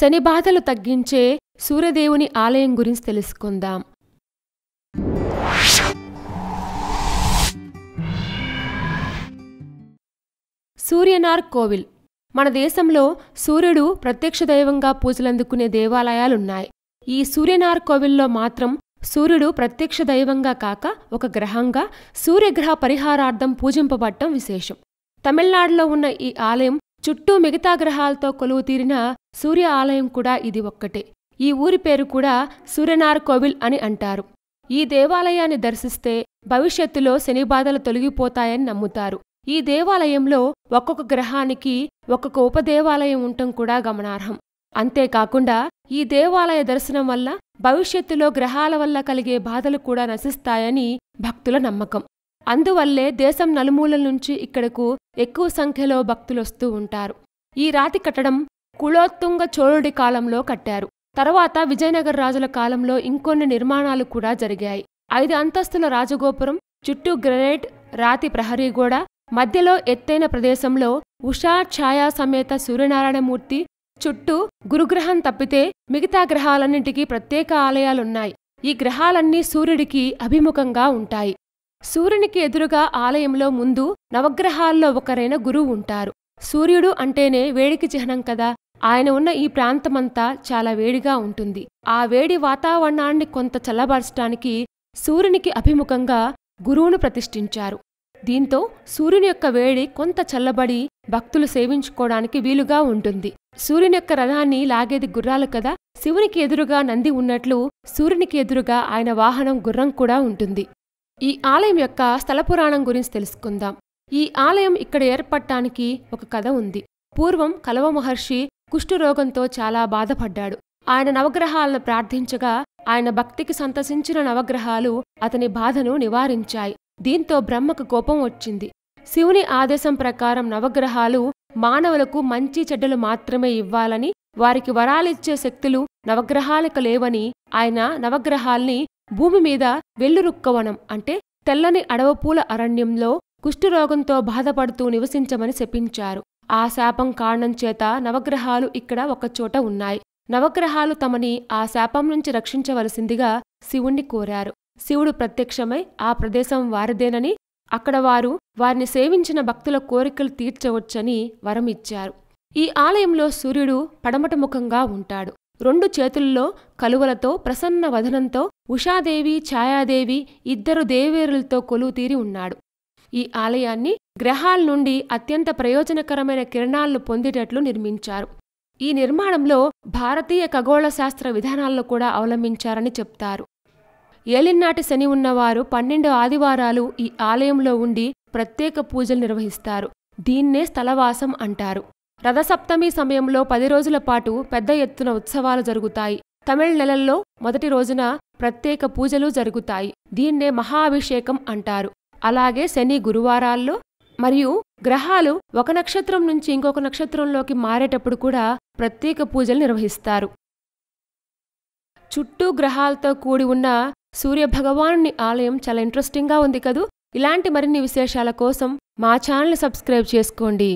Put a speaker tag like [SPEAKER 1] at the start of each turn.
[SPEAKER 1] శని బాధలు తగ్గించే సూర్యదేవుని ఆలయం గురించి తెలుసుకుందాం. సూర్యనార్ కోవిల్. మన దేశంలో సూర్యుడు ప్రత్యక్ష దైవంగా పూజలందుకునే దేవాలయాలున్నాయి. ఈ సూర్యనార్ కోవిల్లో మాత్రం సూర్యుడు ప్రత్యక్ష దైవంగా కాక ఒక గ్రహంగా సూర్యగ్రహ పరిహారార్థం పూజింపబడటం విశేషం. తమిళనాడులో ఉన్న ఈ ఆలయం చుట్టూ మిగతా గ్రహాలతో కొలువు తీరిన సూర్య ఆలయం కూడా ఇది ఒక్కటే. ఈ ఊరి పేరు కూడా సూర్యనార్ కోవిల్ అని అంటారు. ఈ దేవాలయాన్ని దర్శిస్తే భవిష్యత్తులో శనిబాధలు తొలగిపోతాయని నమ్ముతారు. ఈ దేవాలయంలో ఒక్కొక్క గ్రహానికి ఒక్కొక్క ఉపదేవాలయం ఉండటం కూడా గమనార్హం. అంతేకాకుండా ఈ దేవాలయ దర్శనం వల్ల భవిష్యత్తులో గ్రహాల వల్ల కలిగే బాధలు కూడా నశిస్తాయని భక్తుల నమ్మకం. అందువల్లే దేశం నలుమూలల నుంచి ఇక్కడకు ఎక్కువ సంఖ్యలో భక్తులొస్తూ ఉంటారు. ఈ రాతి కట్టడం కులోత్తుంగ చోళుడి కాలంలో కట్టారు. తర్వాత విజయనగర రాజుల కాలంలో ఇంకొన్ని నిర్మాణాలు కూడా జరిగాయి. ఐదు అంతస్తుల రాజగోపురం చుట్టూ గ్రనైట్ రాతి ప్రహరీ గోడ మధ్యలో ఎత్తైన ప్రదేశంలో ఉషా ఛాయా సమేత సూర్యనారాయణమూర్తి చుట్టూ గురుగ్రహం తప్పితే మిగతా గ్రహాలన్నింటికీ ప్రత్యేక ఆలయాలున్నాయి. ఈ గ్రహాలన్నీ సూర్యుడికి అభిముఖంగా ఉంటాయి. సూర్యునికి ఎదురుగా ఆలయంలో ముందు నవగ్రహాల్లో ఒకరైన గురువు ఉంటారు. సూర్యుడు అంటేనే వేడికి చిహ్నం కదా. ఆయన ఉన్న ఈ ప్రాంతమంతా చాలా వేడిగా ఉంటుంది. ఆ వేడి వాతావరణాన్ని కొంత చల్లబరచటానికి సూర్యునికి అభిముఖంగా గురువును ప్రతిష్ఠించారు. దీంతో సూర్యుని యొక్క వేడి కొంత చల్లబడి భక్తులు సేవించుకోవడానికి వీలుగా ఉంటుంది. సూర్యుని యొక్క రథాన్ని లాగేది గుర్రాలు కదా. శివునికి ఎదురుగా నంది ఉన్నట్లు సూర్యునికి ఎదురుగా ఆయన వాహనం గుర్రం కూడా ఉంటుంది. ఈ ఆలయం యొక్క స్థల పురాణం గురించి తెలుసుకుందాం. ఈ ఆలయం ఇక్కడ ఏర్పడటానికి ఒక కథ ఉంది. పూర్వం కలవ మహర్షి కుష్ఠురోగంతో చాలా బాధపడ్డాడు. ఆయన నవగ్రహాలను ప్రార్థించగా ఆయన భక్తికి సంతసించిన నవగ్రహాలు అతని బాధను నివారించాయి. దీంతో బ్రహ్మకు కోపం వచ్చింది. శివుని ఆదేశం ప్రకారం నవగ్రహాలు మానవులకు మంచి చెడ్డలు మాత్రమే ఇవ్వాలని వారికి వరాలిచ్చే శక్తులు నవగ్రహాలకు లేవని ఆయన నవగ్రహాల్ని భూమి మీద వెల్లురుక్కవనం అంటే తెల్లని అడవపూల అరణ్యంలో కుష్ఠురోగంతో బాధపడుతూ నివసించమని శపించారు. ఆ శాపం కారణం చేత నవగ్రహాలు ఇక్కడ ఒకచోట ఉన్నాయి. నవగ్రహాలు తమని ఆ శాపం నుంచి రక్షించవలసిందిగా శివుణ్ణి కోరారు. శివుడు ప్రత్యక్షమై ఆ ప్రదేశం వారిదేనని అక్కడ వారు వారిని సేవించిన భక్తుల కోరికలు తీర్చవచ్చని వరమిచ్చారు. ఈ ఆలయంలో సూర్యుడు పడమటముఖంగా ఉంటాడు. రెండు చేతుల్లో కలువలతో ప్రసన్న వదనంతో ఉషాదేవి ఛాయాదేవి ఇద్దరు దేవేరులతో కొలువుతీరి ఉన్నాడు. ఈ ఆలయాన్ని గ్రహాల నుండి అత్యంత ప్రయోజనకరమైన కిరణాలను పొందేటట్లు నిర్మించారు. ఈ నిర్మాణంలో భారతీయ ఖగోళ శాస్త్ర విధానాలను కూడా అవలంబించారని చెప్తారు. ఏలినాటి శని ఉన్నవారు పన్నెండు ఆదివారాలు ఈ ఆలయంలో ఉండి ప్రత్యేక పూజలు నిర్వహిస్తారు. దీన్నే స్థలవాసం అంటారు. రథసప్తమి సమయంలో పది రోజుల పాటు పెద్ద ఎత్తున ఉత్సవాలు జరుగుతాయి. తమిళ నెలల్లో మొదటి రోజున ప్రత్యేక పూజలు జరుగుతాయి. దీన్నే మహాభిషేకం అంటారు. అలాగే శని గురువారాల్లో మరియు గ్రహాలు ఒక నక్షత్రం నుంచి ఇంకొక నక్షత్రంలోకి మారేటప్పుడు కూడా ప్రత్యేక పూజలు నిర్వహిస్తారు. చుట్టూ గ్రహాలతో కూడి ఉన్న సూర్యభగవానుని ఆలయం చాలా ఇంట్రెస్టింగ్గా ఉంది కదూ? ఇలాంటి మరిన్ని విశేషాల కోసం మా ఛానల్ సబ్స్క్రైబ్ చేసుకోండి.